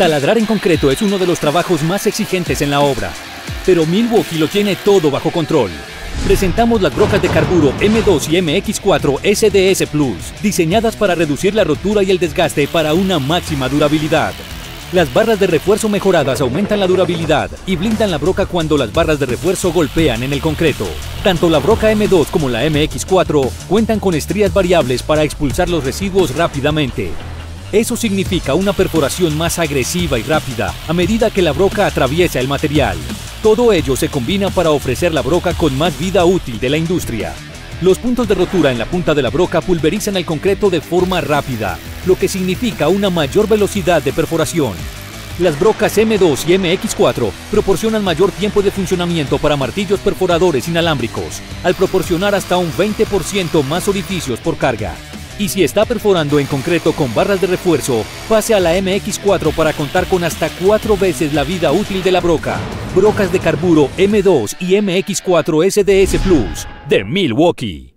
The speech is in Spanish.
Taladrar en concreto es uno de los trabajos más exigentes en la obra, pero Milwaukee lo tiene todo bajo control. Presentamos las brocas de carburo M2 y MX4 SDS Plus, diseñadas para reducir la rotura y el desgaste para una máxima durabilidad. Las barras de refuerzo mejoradas aumentan la durabilidad y blindan la broca cuando las barras de refuerzo golpean en el concreto. Tanto la broca M2 como la MX4 cuentan con estrías variables para expulsar los residuos rápidamente. Eso significa una perforación más agresiva y rápida a medida que la broca atraviesa el material. Todo ello se combina para ofrecer la broca con más vida útil de la industria. Los puntos de rotura en la punta de la broca pulverizan el concreto de forma rápida, lo que significa una mayor velocidad de perforación. Las brocas M2 y MX4 proporcionan mayor tiempo de funcionamiento para martillos perforadores inalámbricos, al proporcionar hasta un 20% más orificios por carga. Y si está perforando en concreto con barras de refuerzo, pase a la MX4 para contar con hasta cuatro veces la vida útil de la broca. Brocas de carburo M2 y MX4 SDS Plus de Milwaukee.